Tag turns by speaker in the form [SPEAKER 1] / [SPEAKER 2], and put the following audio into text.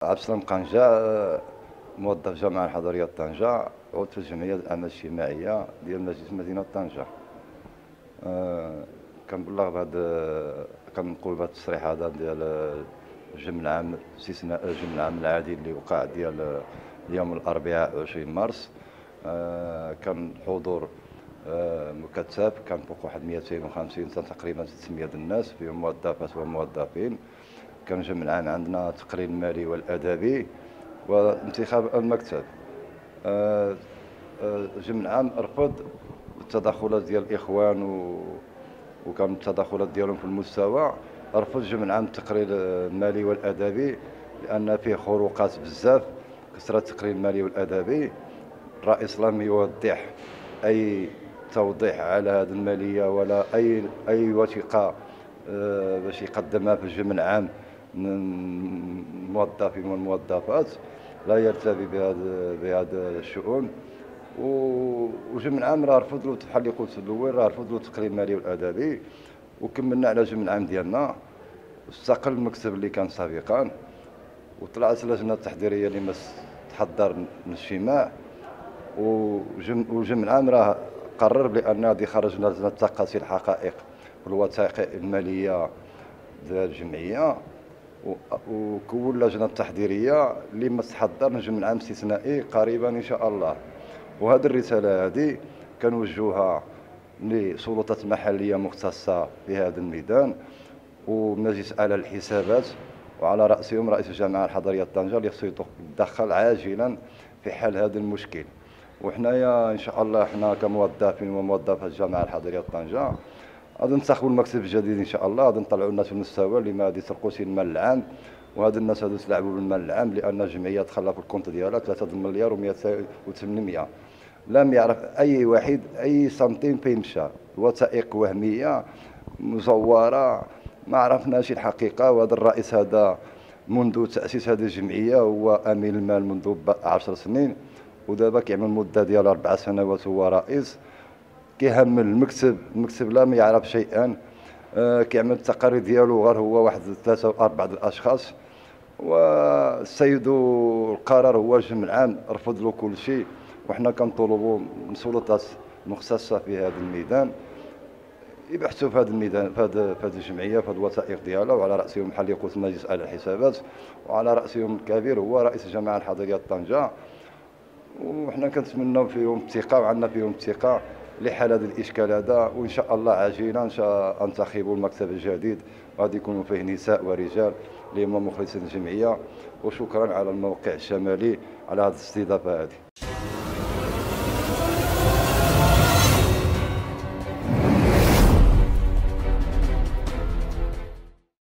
[SPEAKER 1] سلام قنجة موظف جامعة الحضرية طنجة عضو في الجمعية الأعمال الاجتماعية ديال مجلس مدينة طنجة. أه كنبلغ بهذا كنقول بهذا التصريح هذا ديال الجمع العام استثناء الجمع العام العادي اللي وقع ديال يوم الأربعاء 20 مارس. أه كان حضور أه مكثف كان فوق واحد 250 تقريبا 600 الناس فيهم موظفات وموظفين. كان جمع العام عندنا التقرير المالي والادبي وانتخاب المكتب. آه، آه، جمع العام رفض التدخلات ديال الإخوان وكان التدخلات ديالهم في المستوى. رفض جمع العام التقرير المالي والادبي لأن فيه خروقات بزاف. كثرة التقرير المالي والادبي الرئيس لم يوضح أي توضيح على هذه المالية ولا اي أي وثيقة آه، باش يقدمها في الجمع العام الموظفين والموظفات لا يرتبي بهذا بهذا الشؤون. وجمع العام راه رفض له بحال اللي قلت الأول راه رفض له التقرير المالي والأدبي. وكملنا على جمع العام ديالنا. استقل المكتب اللي كان سابقا. وطلعت اللجنة التحضيرية اللي تحضر الاجتماع. وجمع العام راه قرر بأن غادي يخرج لجنة تقاسي الحقائق والوثائق المالية ديال الجمعية. وكون لجنة تحضيرية اللي ما تحضر نجم العام استثنائي قريبا إن شاء الله. وهذه الرسالة هذه كنوجهوها لسلطات محليه مختصة في هذا الميدان ومجلس اعلى الحسابات وعلى رأسهم رئيس الجامعة الحضرية طنجه اللي خصو يتدخل عاجلا في حل هذا المشكل. وحنايا إن شاء الله حنا كموظفين وموظفات الجامعة الحضرية طنجه غادي ننتخبوا المكتب الجديد إن شاء الله غادي نطلعوا الناس في المستوى اللي ما غادي يسرقوا شي المال العام وهاد الناس هادو تلعبوا بالمال العام لأن الجمعيه دخلها في الكونت ديالها 3 مليار و800 لم يعرف أي واحد أي سنتيم فين مشى وثائق وهمية مزورة ما عرفناش الحقيقة وهذا الرئيس هذا منذ تأسيس هذه الجمعية هو أمين المال منذ 10 سنين ودابا كيعمل مدة ديال أربع سنوات هو رئيس. كيهمل المكتب المكتب لا ما يعرف شيئا. آه كيعمل التقارير ديالو غير هو واحد ثلاثة أو أربعة الأشخاص. والسيد القرار هو العام رفض له كل شيء. وحنا كنطلبوا من السلطات المختصه في هذا الميدان يبحثوا في هذا الميدان في هذا في هذه الجمعية في هذه الوثائق ديالها. وعلى رأسهم بحال قلت مجلس أعلى الحسابات. وعلى رأسهم الكبير هو رئيس الجامعة الحضرية طنجة. وحنا كنتمناو فيهم الثقة وعندنا فيهم الثقة. لحل هذا الإشكال هذا وإن شاء الله عاجلا إن شاء أنتخبوا المكتب الجديد. غادي يكونوا فيه نساء ورجال اللي هما مخلصين الجمعية. وشكرا على الموقع الشمالي على هذه الاستضافة هذه.